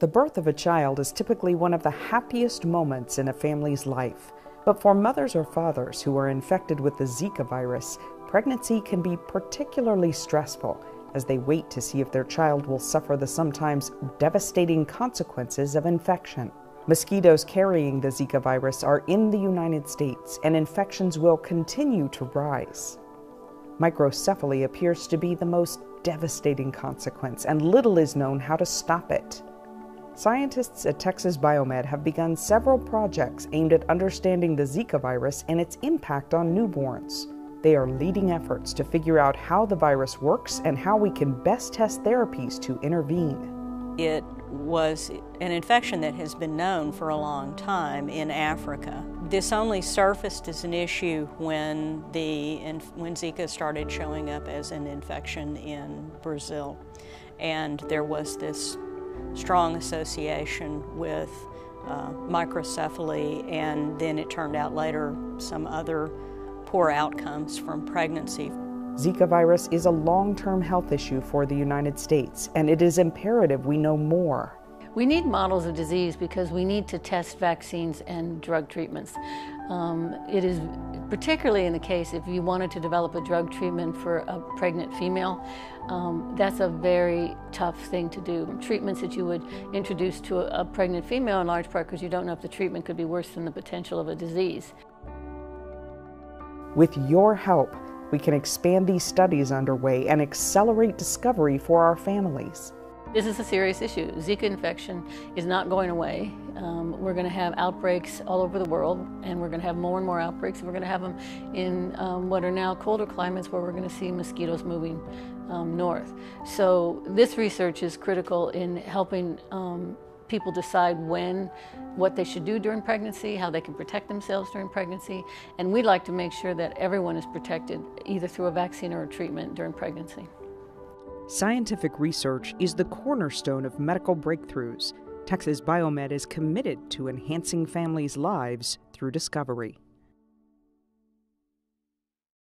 The birth of a child is typically one of the happiest moments in a family's life. But for mothers or fathers who are infected with the Zika virus, pregnancy can be particularly stressful as they wait to see if their child will suffer the sometimes devastating consequences of infection. Mosquitoes carrying the Zika virus are in the United States, and infections will continue to rise. Microcephaly appears to be the most devastating consequence, and little is known how to stop it. Scientists at Texas Biomed have begun several projects aimed at understanding the Zika virus and its impact on newborns. They are leading efforts to figure out how the virus works and how we can best test therapies to intervene. It was an infection that has been known for a long time in Africa. This only surfaced as an issue when, the, when Zika started showing up as an infection in Brazil. And there was this strong association with uh, microcephaly, and then it turned out later some other poor outcomes from pregnancy. Zika virus is a long term health issue for the United States, and it is imperative we know more. We need models of disease because we need to test vaccines and drug treatments. Um, it is particularly in the case if you wanted to develop a drug treatment for a pregnant female, um, that's a very tough thing to do. Treatments that you would introduce to a, a pregnant female in large part because you don't know if the treatment could be worse than the potential of a disease. With your help, we can expand these studies underway and accelerate discovery for our families. This is a serious issue. Zika infection is not going away. Um, we're going to have outbreaks all over the world, and we're going to have more and more outbreaks. And we're going to have them in um, what are now colder climates where we're going to see mosquitoes moving um, north. So, this research is critical in helping um, people decide when, what they should do during pregnancy, how they can protect themselves during pregnancy, and we'd like to make sure that everyone is protected either through a vaccine or a treatment during pregnancy. Scientific research is the cornerstone of medical breakthroughs. Texas Biomed is committed to enhancing families' lives through discovery.